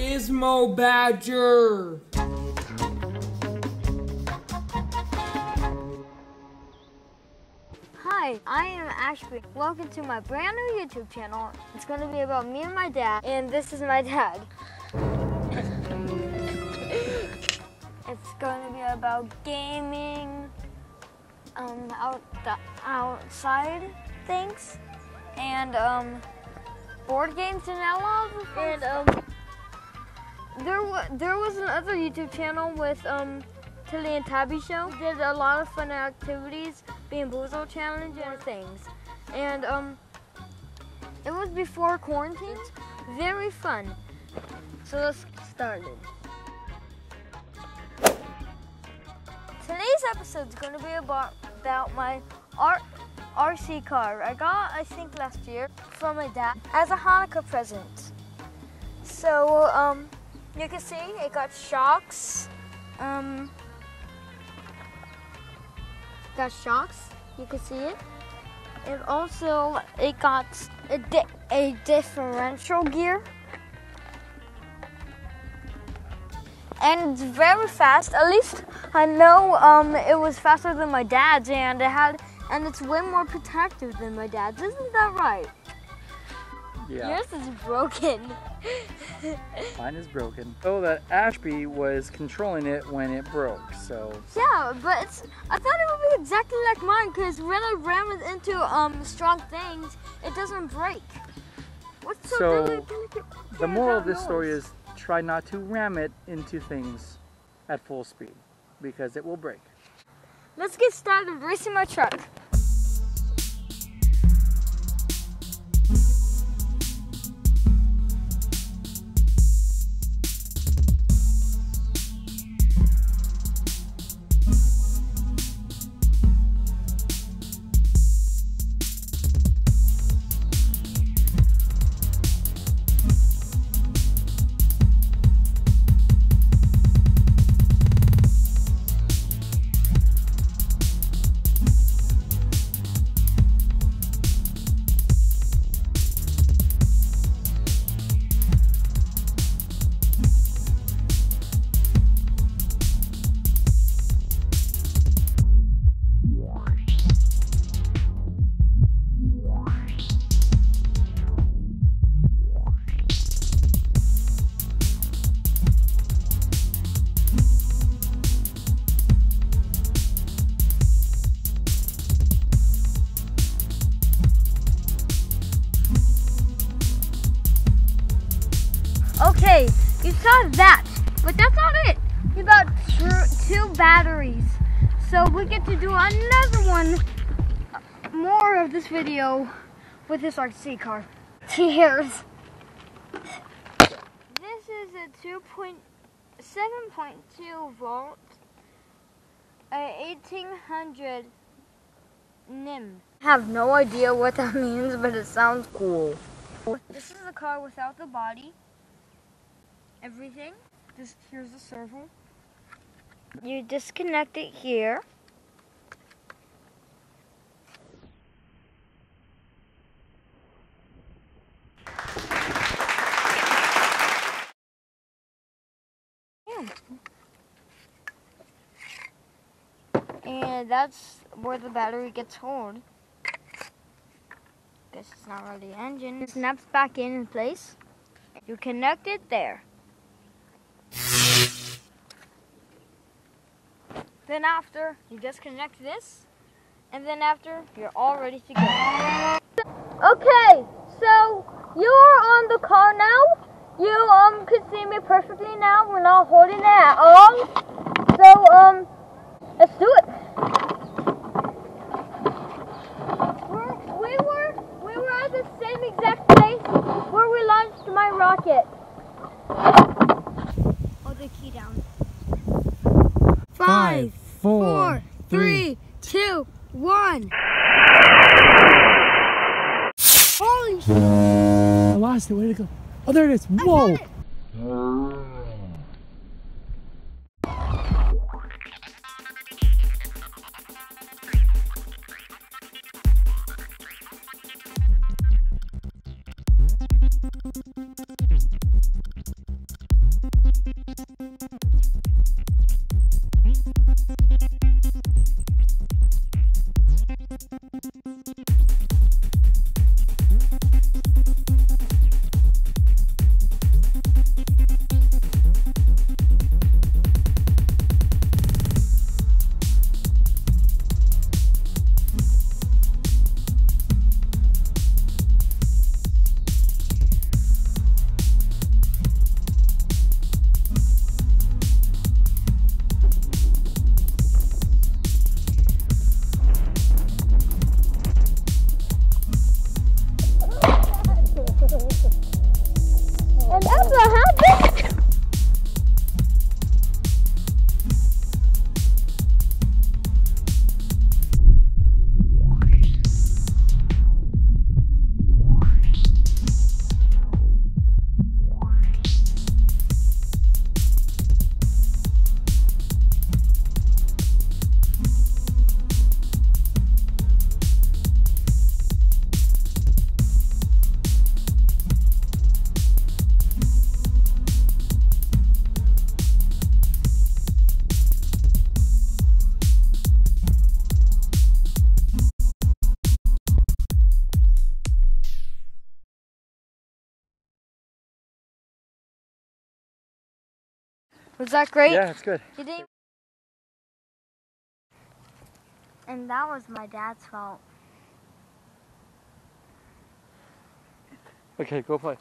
Gizmo Badger. Hi, I am Ashby. Welcome to my brand new YouTube channel. It's going to be about me and my dad, and this is my dad. it's going to be about gaming, um, out the outside things, and um, board games and outlaws. And um, there was there was another YouTube channel with um. Tilly and Tabby show. We did a lot of fun activities, BeanBoozle challenge and things. And um, it was before quarantine. Very fun. So let's get started. Today's episode is going to be about, about my R RC car. I got, I think, last year from my dad as a Hanukkah present. So um, you can see it got shocks. Um, got shocks. You can see it. And also it got a, di a differential gear. And it's very fast. At least I know um, it was faster than my dad's, and it had, and it's way more protective than my dad's. Isn't that right? Yeah. Yours is broken. Mine is broken. So that Ashby was controlling it when it broke, so. Yeah, but it's, I thought it would be exactly like mine because when I ram it into um strong things, it doesn't break. What's so, So, The moral of this story is try not to ram it into things at full speed because it will break. Let's get started racing my truck. You saw that, but that's not it. You got two batteries. So we get to do another one, more of this video with this RC car. Cheers. This is a 2.7.2 volt, a 1800 NIM. I have no idea what that means, but it sounds cool. This is the car without the body everything. This here's the servo. You disconnect it here. And that's where the battery gets held. Guess it's not really the engine. It snaps back in place. You connect it there. Then after, you disconnect this, and then after, you're all ready to go. Okay, so you are on the car now. You um can see me perfectly now. We're not holding it at all. So um, let's do it. We're, we were we were at the same exact place where we launched my rocket. Hold the key down. Five, four, three, two, one. Holy shit! I lost it. Where did it go. Oh, there it is. Whoa. Was that great? Yeah, it's good. You didn't. And that was my dad's fault. Okay, go play.